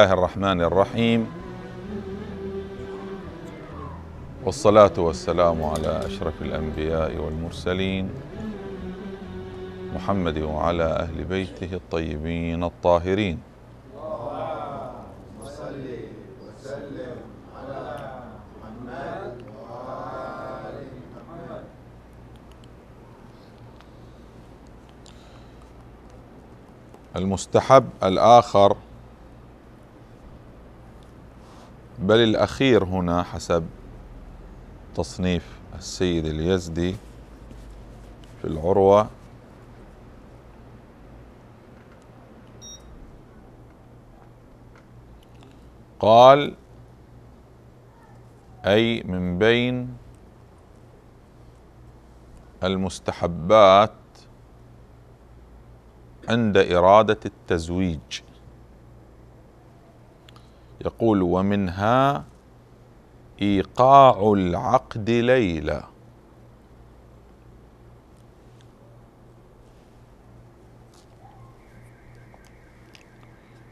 الله الرحمن الرحيم. والصلاة والسلام على أشرف الأنبياء والمرسلين محمد وعلى أهل بيته الطيبين الطاهرين. المستحب الآخر بل الأخير هنا حسب تصنيف السيد اليزدي في العروة. قال أي من بين المستحبات عند إرادة التزويج. يقول ومنها إيقاع العقد ليله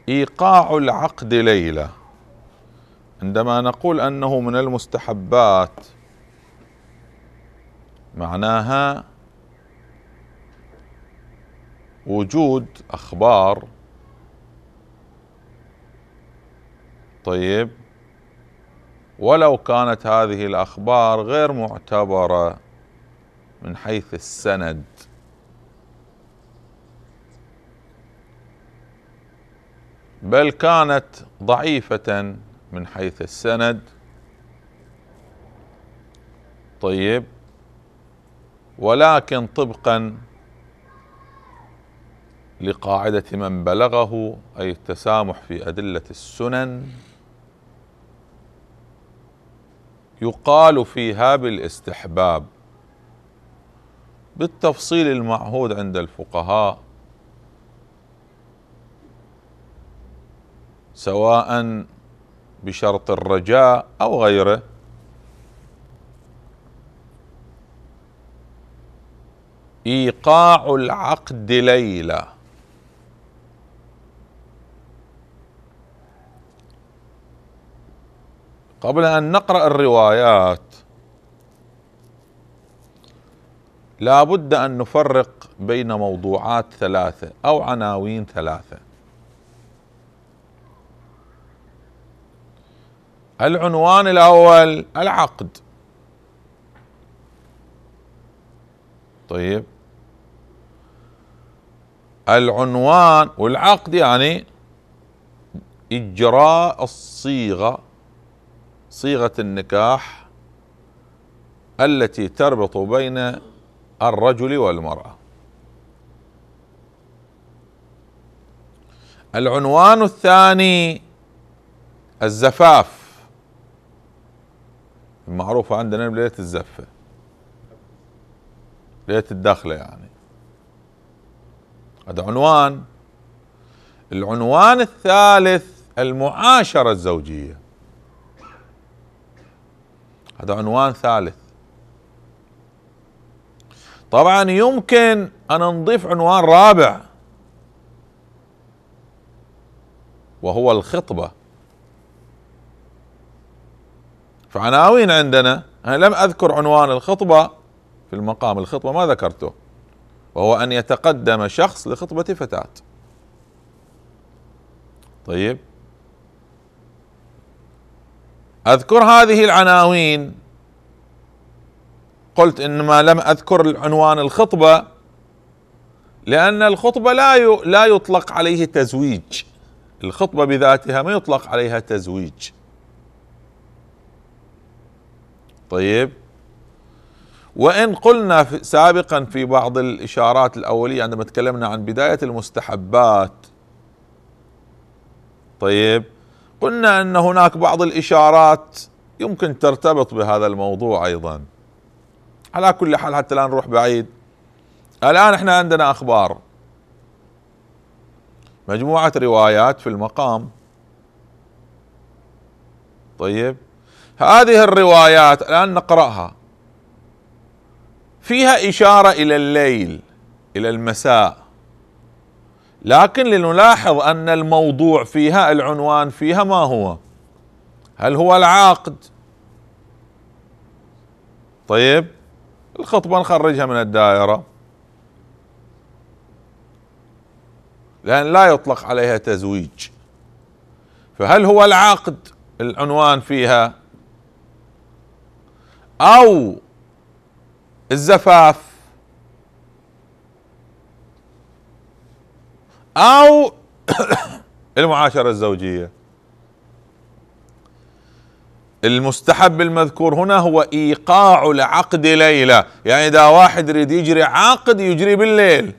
إيقاع العقد ليله عندما نقول أنه من المستحبات معناها وجود أخبار طيب. ولو كانت هذه الأخبار غير معتبرة من حيث السند. بل كانت ضعيفة من حيث السند. طيب. ولكن طبقا لقاعدة من بلغه أي التسامح في أدلة السنن. يقال فيها بالاستحباب بالتفصيل المعهود عند الفقهاء سواء بشرط الرجاء أو غيره. إيقاع العقد ليلة. قبل أن نقرأ الروايات لا بد أن نفرق بين موضوعات ثلاثة أو عناوين ثلاثة. العنوان الأول العقد. طيب. العنوان والعقد يعني إجراء الصيغة صيغة النكاح التي تربط بين الرجل والمرأة. العنوان الثاني الزفاف. المعروفة عندنا بليلة الزفة. ليلة الدخلة يعني. هذا عنوان. العنوان الثالث المعاشرة الزوجية. هذا عنوان ثالث. طبعا يمكن أن نضيف عنوان رابع. وهو الخطبة. فعناوين عندنا أنا لم أذكر عنوان الخطبة في المقام. الخطبة ما ذكرته. وهو أن يتقدم شخص لخطبة فتاة. طيب. أذكر هذه العناوين. قلت إنما لم أذكر عنوان الخطبة لأن الخطبة لا لا يطلق عليه تزويج. الخطبة بذاتها ما يطلق عليها تزويج. طيب. وإن قلنا في سابقا في بعض الإشارات الأولية عندما تكلمنا عن بداية المستحبات. طيب. قلنا أن هناك بعض الإشارات يمكن ترتبط بهذا الموضوع أيضا. على كل حال حتى لا نروح بعيد. الآن إحنا عندنا أخبار. مجموعة روايات في المقام. طيب. هذه الروايات الآن نقرأها. فيها إشارة إلى الليل إلى المساء. لكن لنلاحظ أن الموضوع فيها العنوان فيها ما هو؟ هل هو العقد طيب الخطبة نخرجها من الدائرة. لأن لا يطلق عليها تزويج. فهل هو العقد العنوان فيها. أو الزفاف. أو المعاشرة الزوجية. المستحب المذكور هنا هو إيقاع العقد ليلة. يعني إذا واحد يريد يجري عقد يجري بالليل.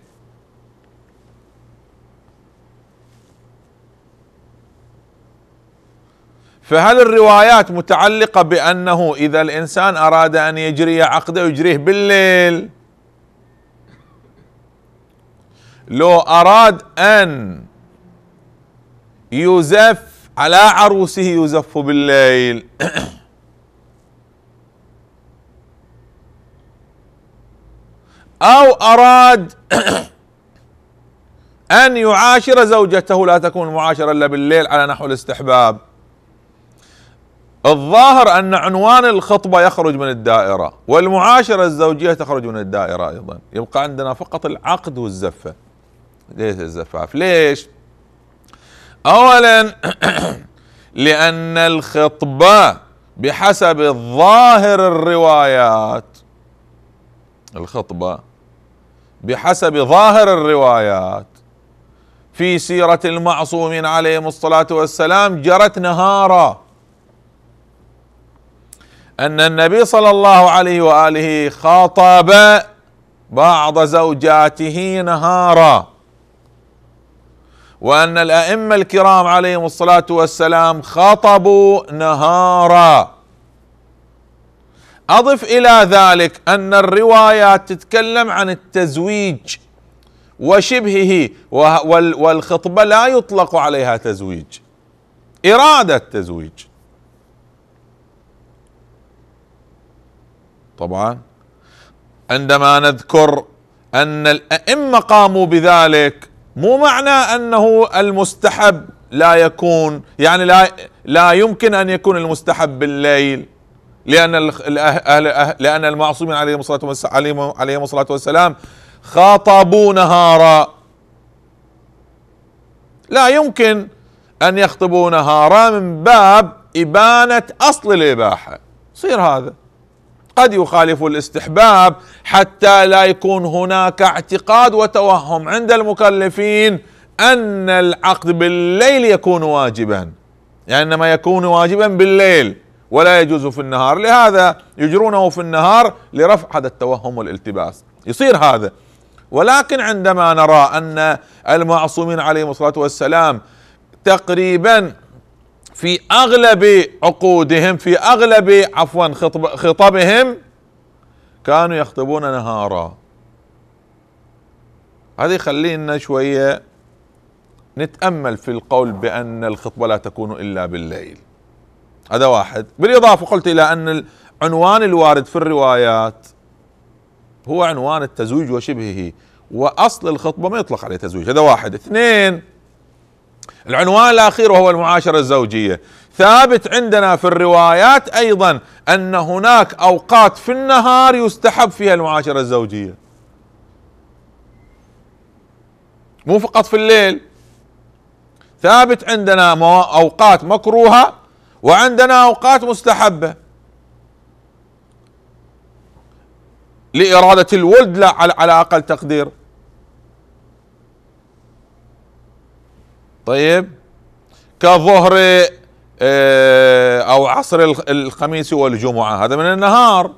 فهل الروايات متعلقة بأنه إذا الإنسان أراد أن يجري عقده يجريه بالليل؟ لو أراد أن يزف على عروسه يزف بالليل. أو أراد أن يعاشر زوجته لا تكون المعاشره إلا بالليل على نحو الاستحباب. الظاهر أن عنوان الخطبة يخرج من الدائرة والمعاشرة الزوجية تخرج من الدائرة أيضا. يبقى عندنا فقط العقد والزفة. ليش الزفاف؟ ليش؟ اولا لأن الخطبة بحسب ظاهر الروايات الخطبة بحسب ظاهر الروايات في سيرة المعصومين عليهم الصلاة والسلام جرت نهارا. أن النبي صلى الله عليه وآله خاطب بعض زوجاته نهارا. وأن الأئمة الكرام عليهم الصلاة والسلام خطبوا نهارا. أضف إلى ذلك أن الروايات تتكلم عن التزويج وشبهه والخطبة لا يطلق عليها تزويج. إرادة تزويج. طبعا عندما نذكر أن الأئمة قاموا بذلك مو معنى أنه المستحب لا يكون يعني لا لا يمكن أن يكون المستحب بالليل لأن أهل لأن المعصومين عليهم الصلاة والسلام عليهم الصلاة والسلام خاطبوا نهارا لا يمكن أن يخطبوا نهارا من باب إبانة أصل الإباحة. يصير هذا. قد يخالف الاستحباب حتى لا يكون هناك اعتقاد وتوهم عند المكلفين أن العقد بالليل يكون واجبا. يعني إنما يكون واجبا بالليل ولا يجوز في النهار. لهذا يجرونه في النهار لرفع هذا التوهم والالتباس. يصير هذا. ولكن عندما نرى أن المعصومين عليهم الصلاة والسلام تقريبا في أغلب عقودهم في أغلب عفوا خطب خطبهم كانوا يخطبون نهارا. هذا يخلينا شوية نتأمل في القول بأن الخطبة لا تكون إلا بالليل. هذا واحد. بالإضافة قلت إلى أن العنوان الوارد في الروايات هو عنوان التزويج وشبهه وأصل الخطبة ما يطلق عليه تزويج. هذا واحد. اثنين العنوان الأخير وهو المعاشرة الزوجية. ثابت عندنا في الروايات أيضا أن هناك أوقات في النهار يستحب فيها المعاشرة الزوجية. مو فقط في الليل. ثابت عندنا أوقات مكروهة وعندنا أوقات مستحبة. لإرادة الولد لا على أقل تقدير. طيب. كظهر آه، أو عصر الخميس والجمعة. هذا من النهار.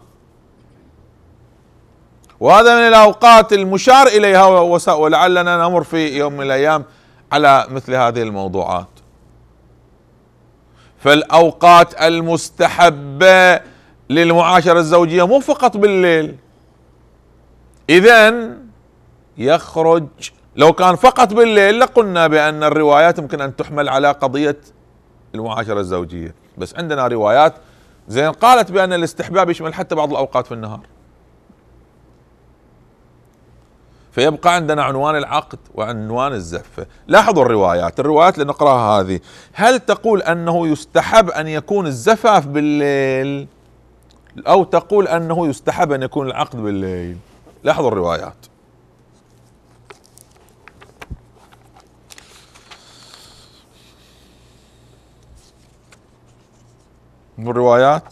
وهذا من الأوقات المشار إليها ولعلنا نمر في يوم من الأيام على مثل هذه الموضوعات. فالأوقات المستحبة للمعاشرة الزوجية مو فقط بالليل. اذا يخرج لو كان فقط بالليل لقلنا بأن الروايات يمكن أن تحمل على قضية المعاشرة الزوجية. بس عندنا روايات زين قالت بأن الاستحباب يشمل حتى بعض الأوقات في النهار. فيبقى عندنا عنوان العقد وعنوان الزفة. لاحظوا الروايات الروايات اللي نقرأها هذه. هل تقول أنه يستحب أن يكون الزفاف بالليل؟ أو تقول أنه يستحب أن يكون العقد بالليل؟ لاحظوا الروايات. الروايات.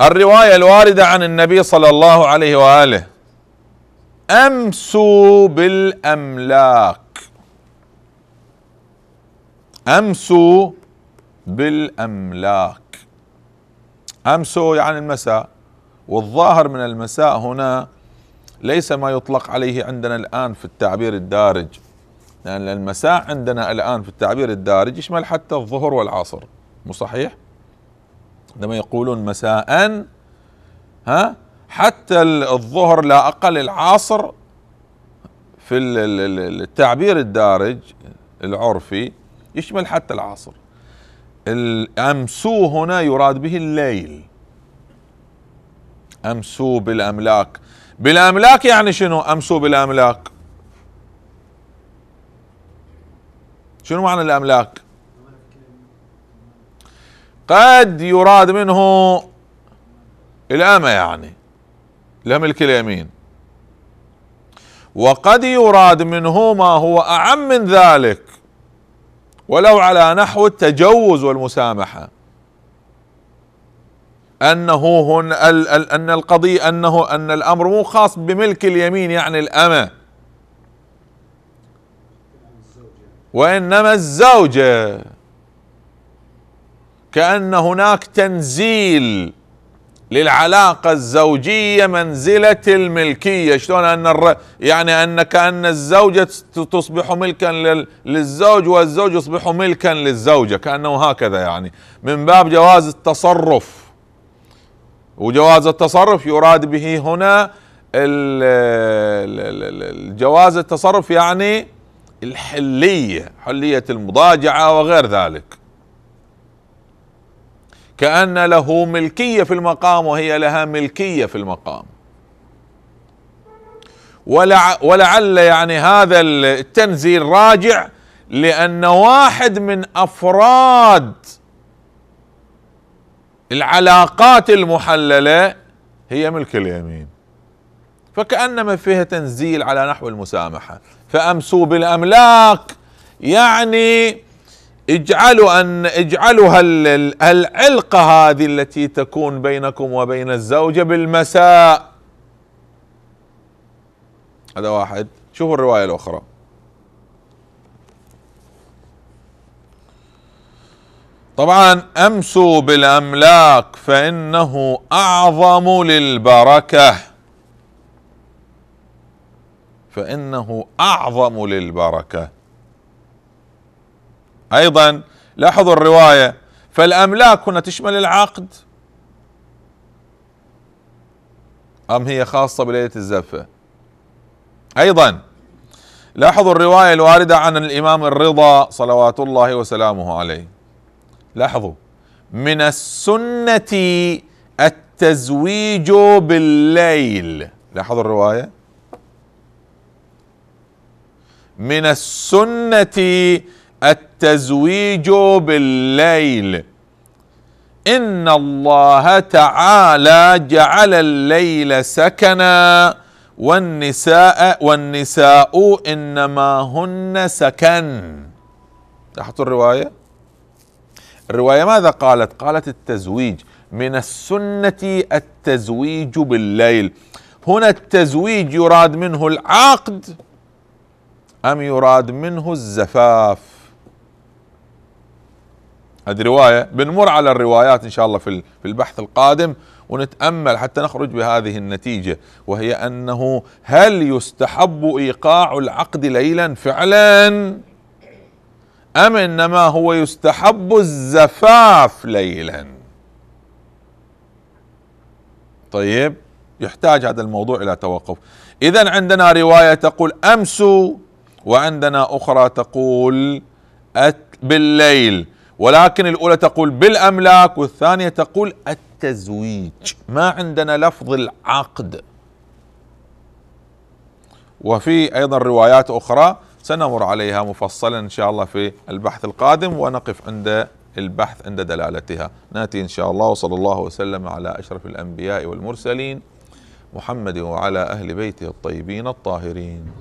الرواية الواردة عن النبي صلى الله عليه وآله. أمسوا بالأملاك. أمسوا بالأملاك. أمسوا يعني المساء. والظاهر من المساء هنا ليس ما يطلق عليه عندنا الآن في التعبير الدارج. لأن المساء عندنا الآن في التعبير الدارج يشمل حتى الظهر والعصر. مو صحيح؟ عندما يقولون مساء ها حتى الظهر لا أقل العصر في التعبير الدارج العرفي يشمل حتى العصر. الأمسو هنا يراد به الليل. أمسو بالأملاك. بالأملاك يعني شنو؟ أمسو بالأملاك. شنو معنى الأملاك؟ قد يراد منه الأمة يعني له ملك اليمين. وقد يراد منه ما هو أعم من ذلك ولو على نحو التجوز والمسامحة. أنه هن أن القضية أنه أن الأمر مو خاص بملك اليمين يعني الأمة. وإنما الزوجة كأن هناك تنزيل للعلاقة الزوجية منزلة الملكية. شلون أن الر... يعني أن كأن الزوجة تصبح ملكا للزوج والزوج يصبح ملكا للزوجة. كأنه هكذا يعني. من باب جواز التصرف. وجواز التصرف يراد به هنا جواز التصرف يعني الحلية حلية المضاجعة وغير ذلك. كأن له ملكية في المقام وهي لها ملكية في المقام. ولع ولعل يعني هذا التنزيل راجع لأن واحد من أفراد العلاقات المحللة هي ملك اليمين. فكأنما فيها تنزيل على نحو المسامحة. فأمسوا بالأملاك. يعني اجعلوا أن اجعلوا العلقة هذه التي تكون بينكم وبين الزوجه بالمساء. هذا واحد. شوفوا الرواية الأخرى. طبعا أمسوا بالأملاك فإنه أعظم للبركة. فإنه أعظم للبركة. أيضا لاحظوا الرواية فالأملاك هنا تشمل العقد. أم هي خاصة بليلة الزفة؟ أيضا لاحظوا الرواية الواردة عن الإمام الرضا صلوات الله وسلامه عليه. لاحظوا من السنة التزويج بالليل. لاحظوا الرواية؟ من السنة التزويج بالليل. إن الله تعالى جعل الليل سكنا والنساء والنساء إنما هن سكن. لاحظتوا الرواية؟ الرواية ماذا قالت؟ قالت التزويج. من السنة التزويج بالليل. هنا التزويج يراد منه العقد أم يراد منه الزفاف؟ هذه رواية بنمر على الروايات إن شاء الله في البحث القادم ونتأمل حتى نخرج بهذه النتيجة وهي أنه هل يستحب إيقاع العقد ليلا فعلا؟ أم إنما هو يستحب الزفاف ليلا؟ طيب يحتاج هذا الموضوع إلى توقف. اذا عندنا رواية تقول أمسوا وعندنا أخرى تقول بالليل. ولكن الأولى تقول بالأملاك والثانية تقول التزويج. ما عندنا لفظ العقد. وفي أيضا روايات أخرى سنمر عليها مفصلا إن شاء الله في البحث القادم ونقف عند البحث عند دلالتها. نأتي إن شاء الله وصلى الله وسلم على أشرف الأنبياء والمرسلين محمد وعلى أهل بيته الطيبين الطاهرين.